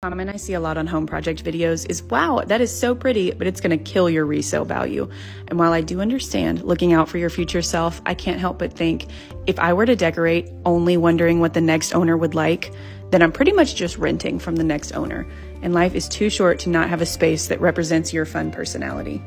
comment I see a lot on home project videos is wow, that is so pretty, but it's going to kill your resale value. And while I do understand looking out for your future self, I can't help but think if I were to decorate only wondering what the next owner would like, then I'm pretty much just renting from the next owner. And life is too short to not have a space that represents your fun personality.